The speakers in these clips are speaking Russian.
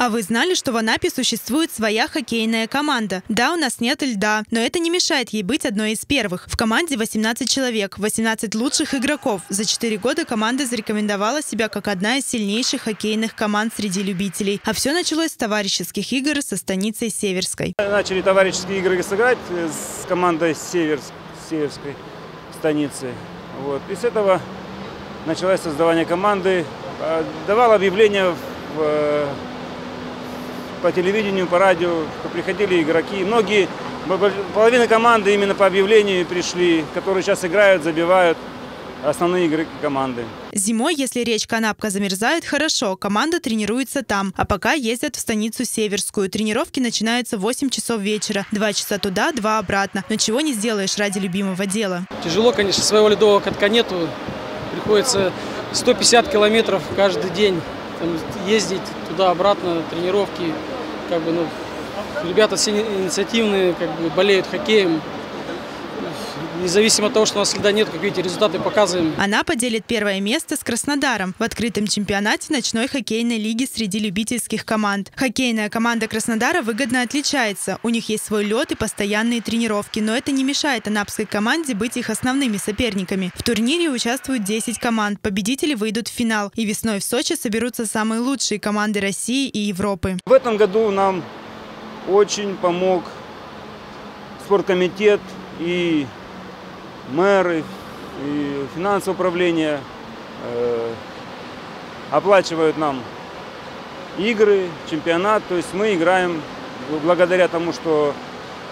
А вы знали, что в Анапе существует своя хоккейная команда? Да, у нас нет льда, но это не мешает ей быть одной из первых. В команде 18 человек, 18 лучших игроков. За 4 года команда зарекомендовала себя как одна из сильнейших хоккейных команд среди любителей. А все началось с товарищеских игр со станицей Северской. Начали товарищеские игры сыграть с командой Северс, Северской станицы. Вот. И с этого началось создавание команды. Давал объявление в по телевидению, по радио, приходили игроки. Многие, половина команды именно по объявлению пришли, которые сейчас играют, забивают основные игры команды. Зимой, если речка Анапка замерзает, хорошо, команда тренируется там, а пока ездят в станицу Северскую. Тренировки начинаются в 8 часов вечера. Два часа туда, два обратно. Но чего не сделаешь ради любимого дела. Тяжело, конечно, своего ледового катка нету. Приходится 150 километров каждый день там, ездить туда-обратно, тренировки. Как бы, ну, ребята все инициативные, как бы болеют хоккеем. Независимо от того, что у нас льда нет, как видите, результаты показываем. Она поделит первое место с Краснодаром в открытом чемпионате ночной хоккейной лиги среди любительских команд. Хоккейная команда Краснодара выгодно отличается. У них есть свой лед и постоянные тренировки, но это не мешает анапской команде быть их основными соперниками. В турнире участвуют 10 команд. Победители выйдут в финал. И весной в Сочи соберутся самые лучшие команды России и Европы. В этом году нам очень помог спорткомитет и мэры и финансовое управление э, оплачивают нам игры, чемпионат. То есть мы играем благодаря тому, что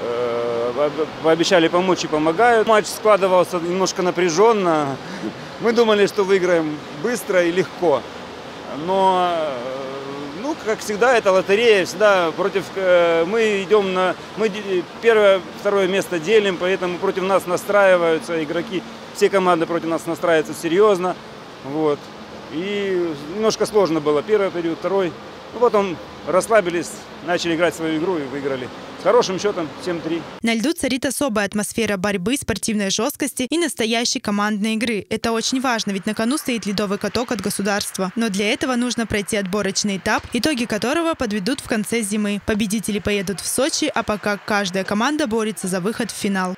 э, пообещали помочь и помогают. Матч складывался немножко напряженно. Мы думали, что выиграем быстро и легко. Но ну, как всегда, это лотерея, всегда против, э, мы идем на, мы первое, второе место делим, поэтому против нас настраиваются игроки, все команды против нас настраиваются серьезно, вот. И немножко сложно было первый период, второй, ну, потом расслабились, начали играть свою игру и выиграли. С хорошим счетом 7-3. На льду царит особая атмосфера борьбы, спортивной жесткости и настоящей командной игры. Это очень важно, ведь на кону стоит ледовый каток от государства. Но для этого нужно пройти отборочный этап, итоги которого подведут в конце зимы. Победители поедут в Сочи, а пока каждая команда борется за выход в финал.